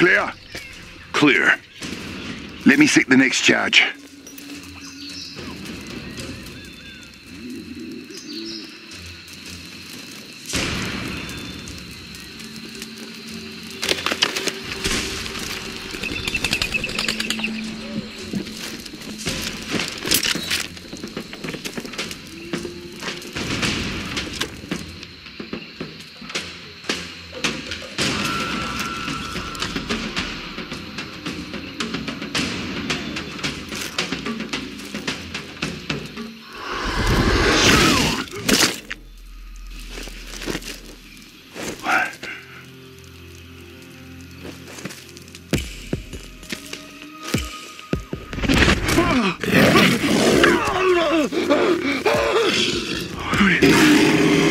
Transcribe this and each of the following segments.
Clear? Clear. Let me seek the next charge. Oh, my God.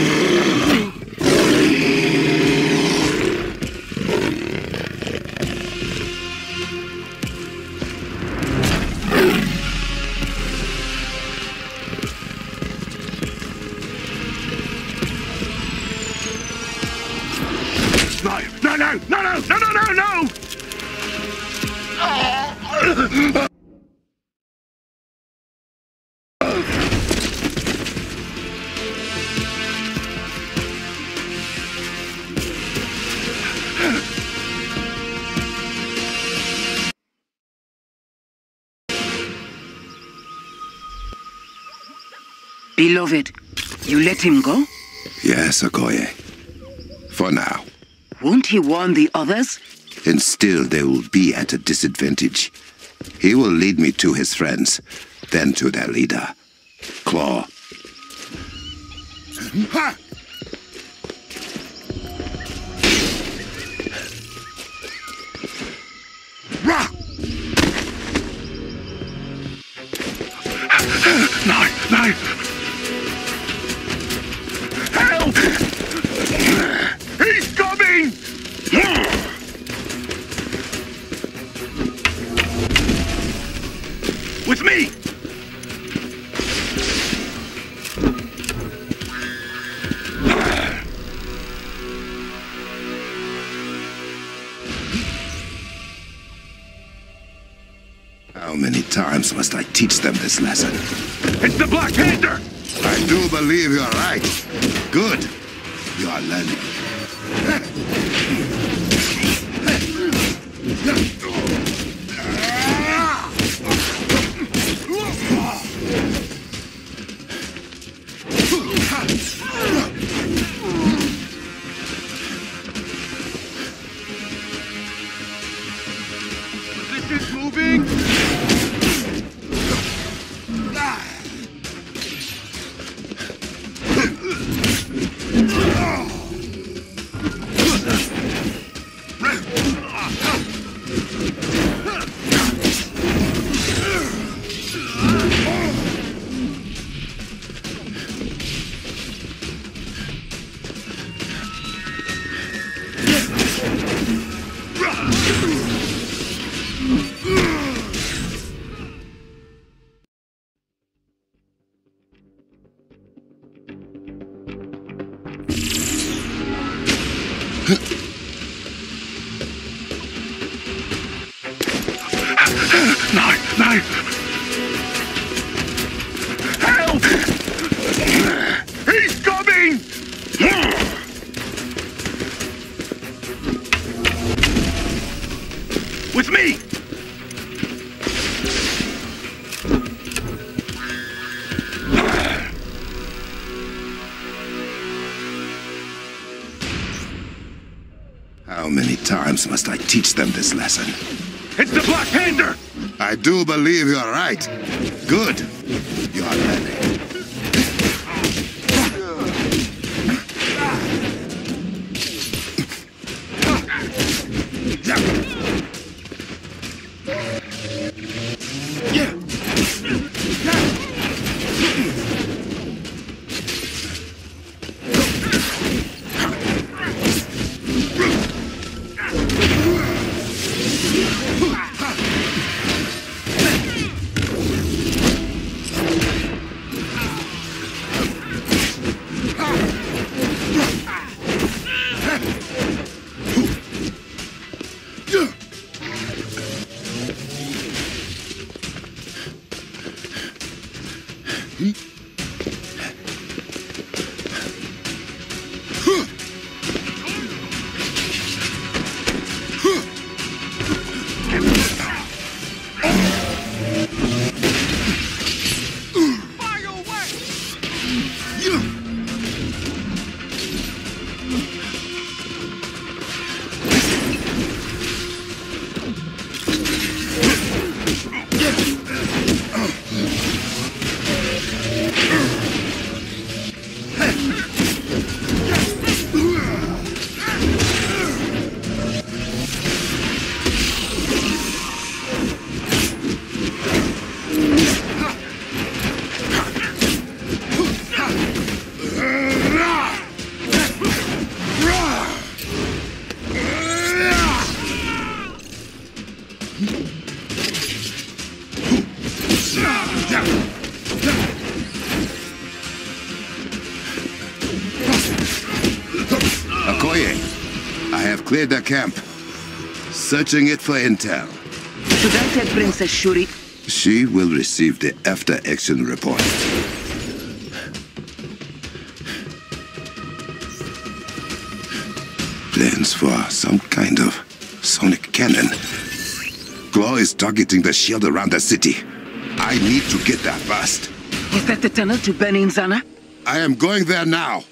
Beloved, you let him go? Yes, Okoye. For now. Won't he warn the others? And still they will be at a disadvantage. He will lead me to his friends, then to their leader, Claw. Teach them this lesson? It's the Black Panther! I do believe you're right. Good. You are learning. them this lesson? It's the Black Panther! I do believe you're right. Good. I have cleared the camp. Searching it for intel. Should I tell Princess Shuri? She will receive the after-action report. Plans for some kind of sonic cannon. Claw is targeting the shield around the city. I need to get there fast. Is that the tunnel to Birnin Zana? I am going there now.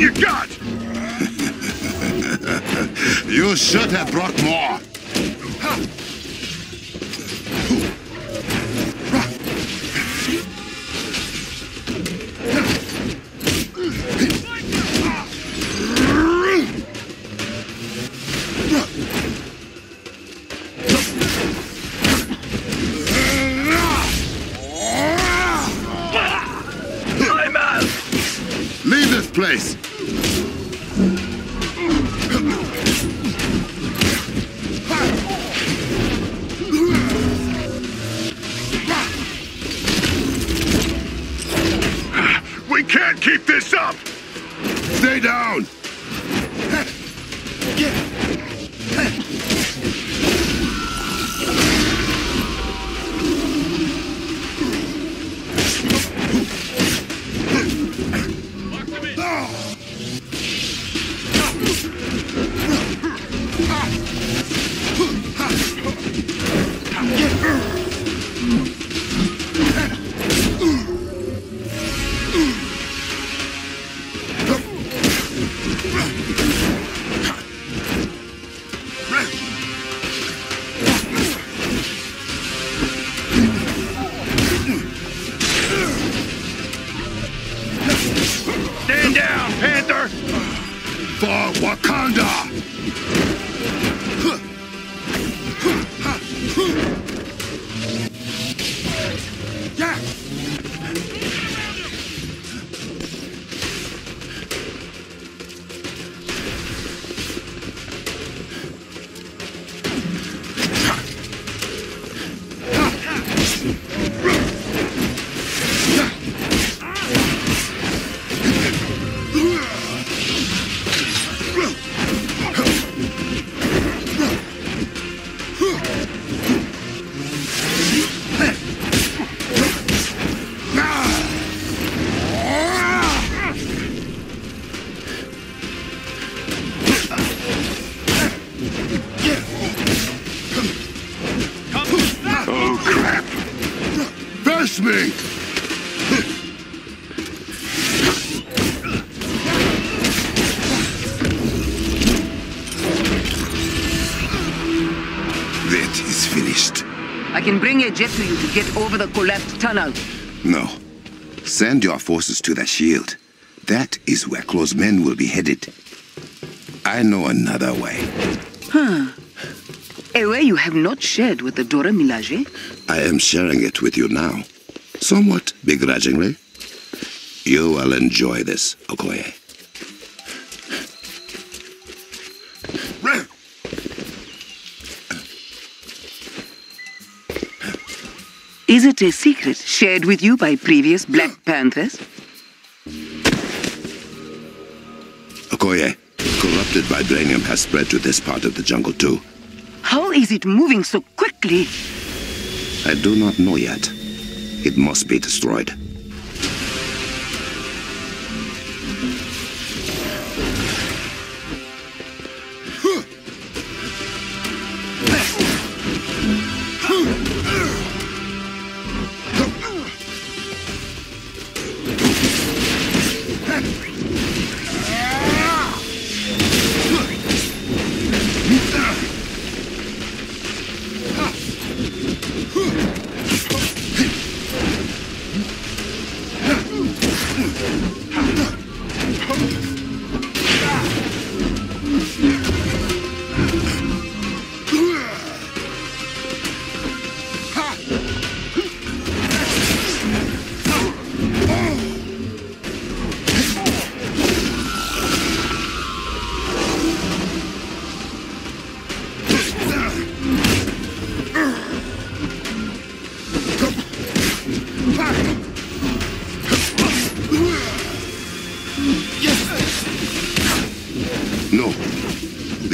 You got! You should have brought more. Bring a jet to you to get over the collapsed tunnel. No. Send your forces to the shield. That is where Claw's men will be headed. I know another way. Huh. A way you have not shared with the Dora Milaje? I am sharing it with you now. Somewhat begrudgingly. You will enjoy this, Okoye. Is it a secret shared with you by previous Black Panthers? Okoye, corrupted vibranium has spread to this part of the jungle too. How is it moving so quickly? I do not know yet. It must be destroyed.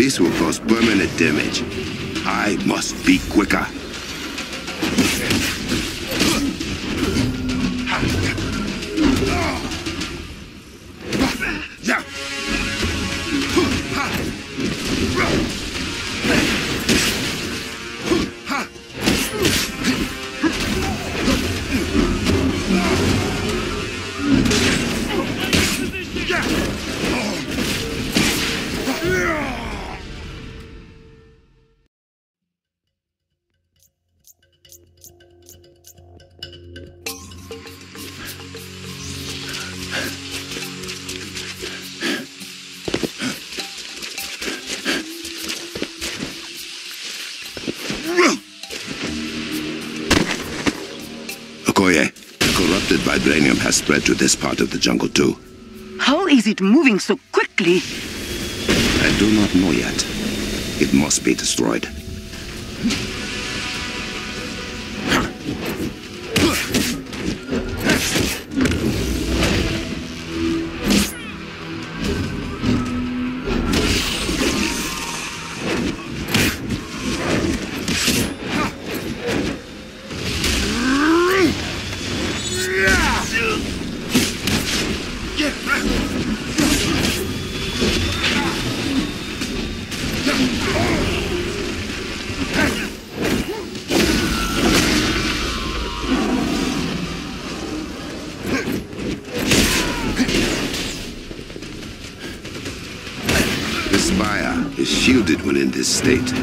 This will cause permanent damage. I must be quicker. Spread to this part of the jungle too. How is it moving so quickly? I do not know yet. It must be destroyed. State.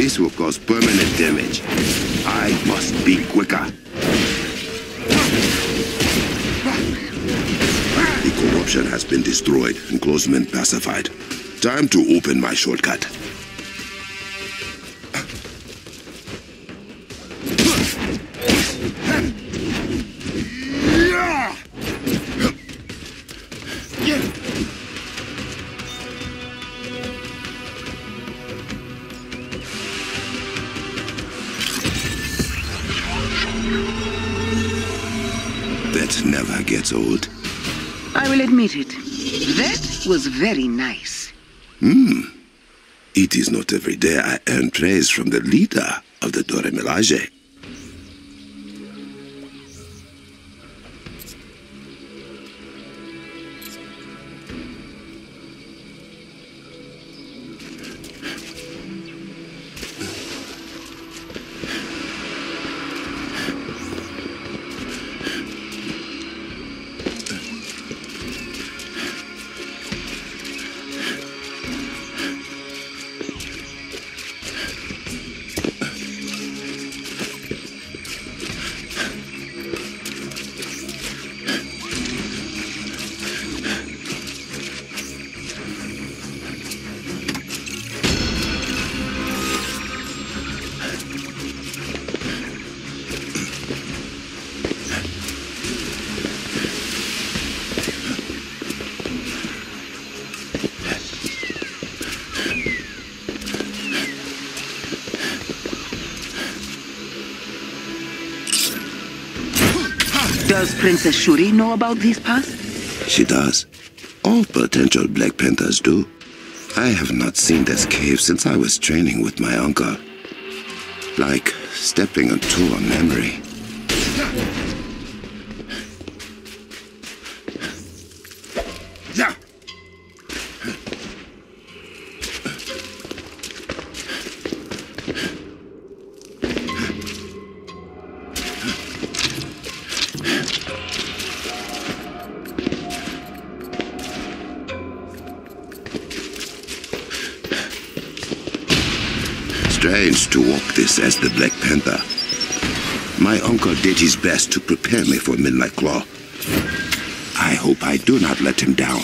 This will cause permanent damage. I must be quicker. The corruption has been destroyed and Closeman pacified. Time to open my shortcut. Was very nice. Hmm. It is not every day I earn praise from the leader. of the Dora Milaje. Does Princess Shuri know about these paths? She does. All potential Black Panthers do. I have not seen this cave since I was training with my uncle. Like stepping into a memory. The Black Panther. My uncle did his best to prepare me for Midnight Claw. I hope I do not let him down.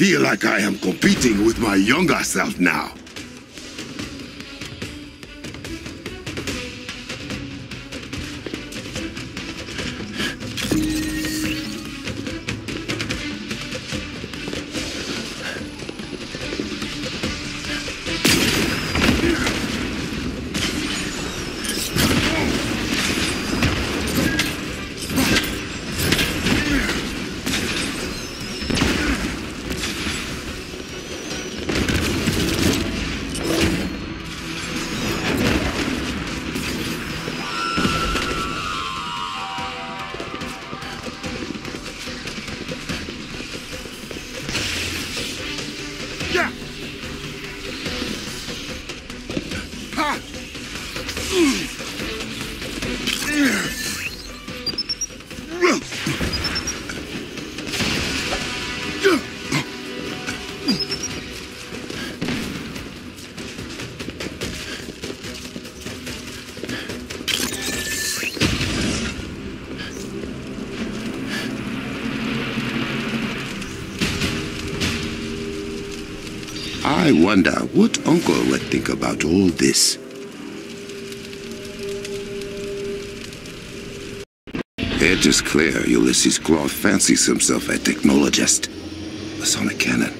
Feel like I am competing with my younger self now. Wonder what Uncle would think about all this. It is clear Ulysses Claw fancies himself a technologist, a sonic cannon.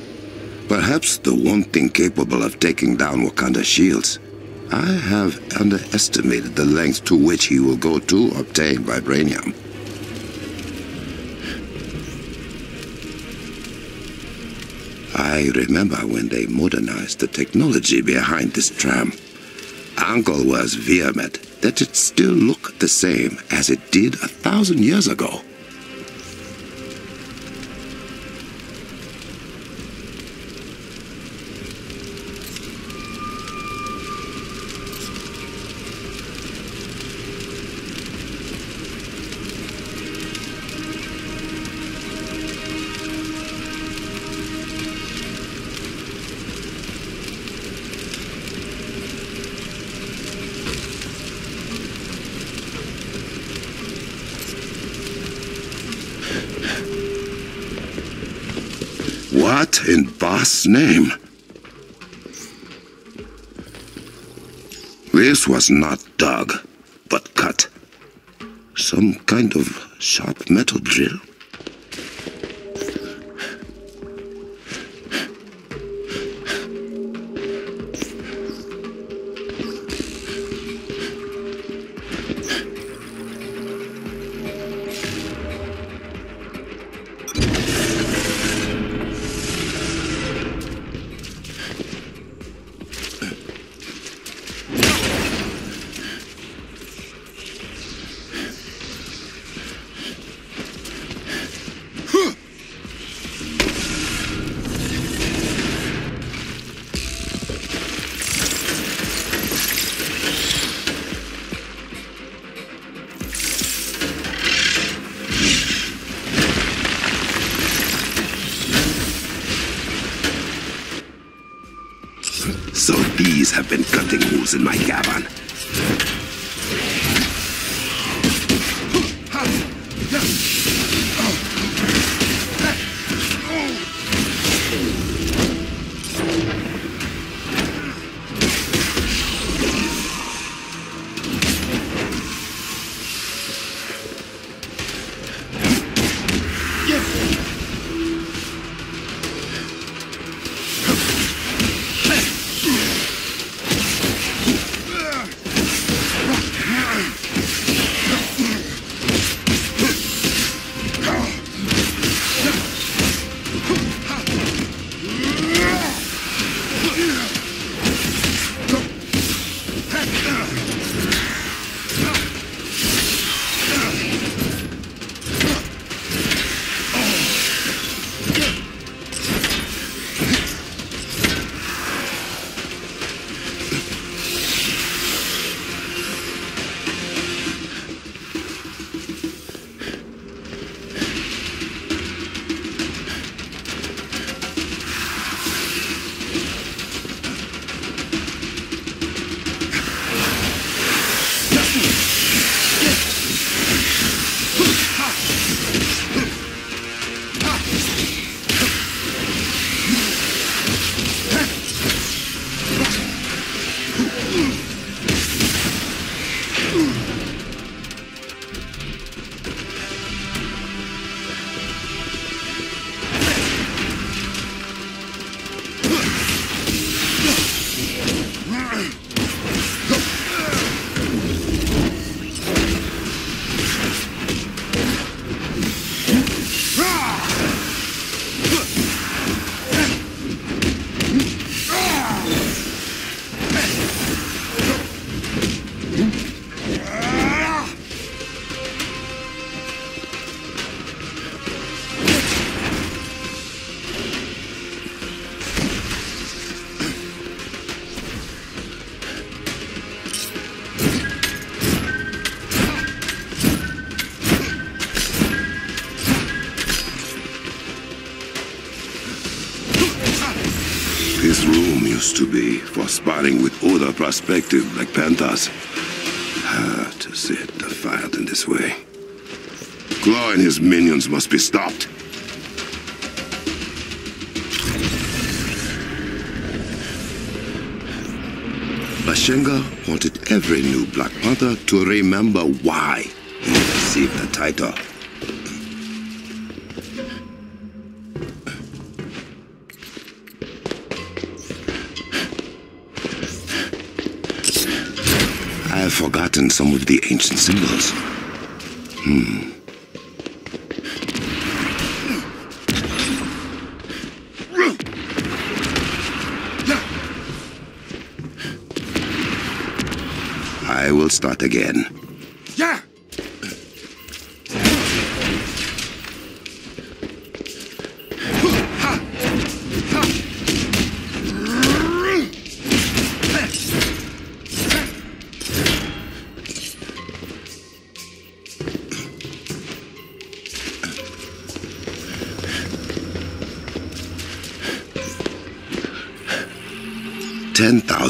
Perhaps the one thing capable of taking down Wakanda shields. I have underestimated the lengths to which he will go to obtain vibranium. I remember when they modernized the technology behind this tram. Uncle was vehement that it still looked the same as it did a thousand years ago. What in Bast's name? This was not dug, but cut. Some kind of sharp metal drill. These have been cutting holes in my cavern. This room used to be for sparring with other prospective Black Panthers. Ah, to see it defiled in this way. Claw and his minions must be stopped. Bashenga wanted every new Black Panther to remember why he received the title. Forgotten some of the ancient symbols. Hmm. I will start again. Yeah!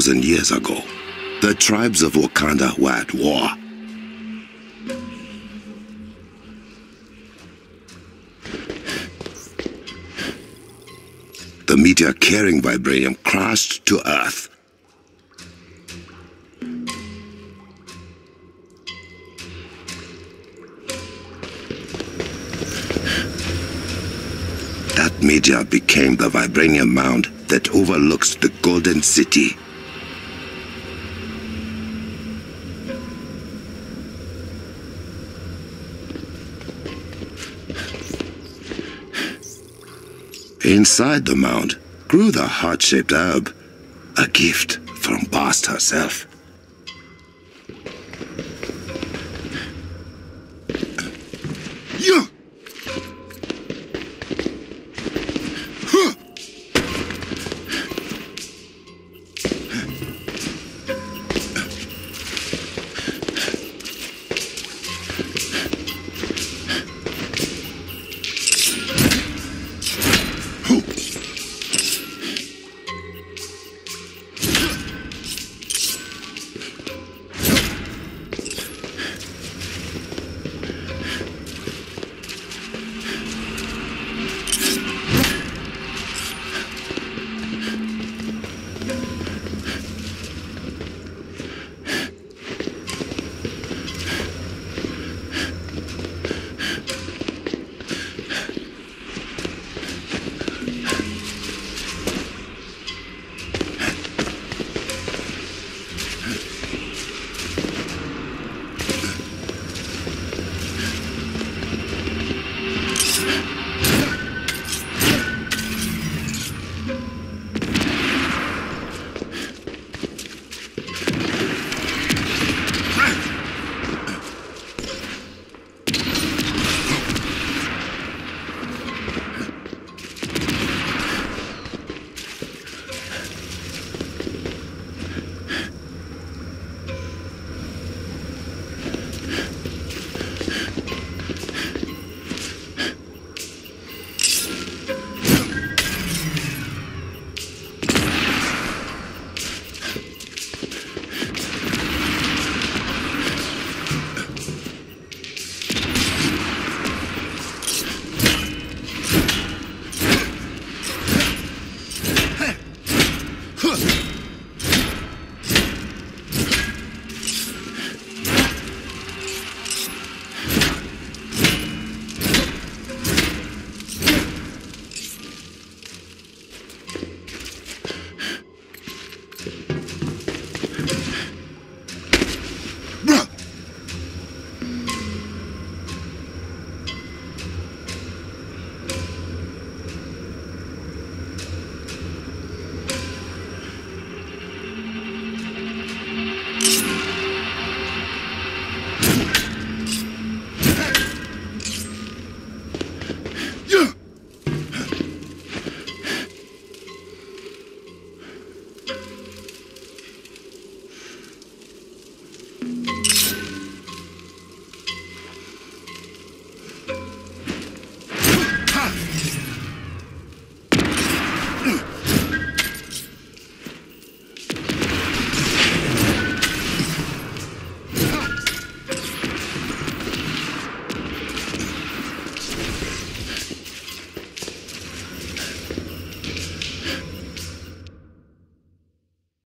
Ten thousand years ago, the tribes of Wakanda were at war. The meteor carrying vibranium crashed to Earth. That meteor became the vibranium mound that overlooks the Golden City. Inside the mound grew the heart-shaped herb, a gift from Bast herself.